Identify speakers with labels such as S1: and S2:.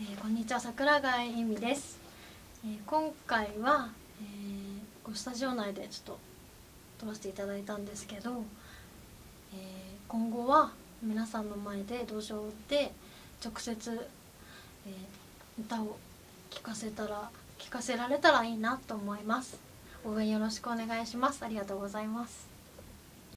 S1: えー、こんにちは桜貝恵美です、えー、今回は、えー、こうスタジオ内でちょっと撮らせていただいたんですけど、え今後は皆さんの前で道場で直接、え歌を聴かせたら聴かせられたらいいなと思います。応援よろしくお願いします。ありがとうございます。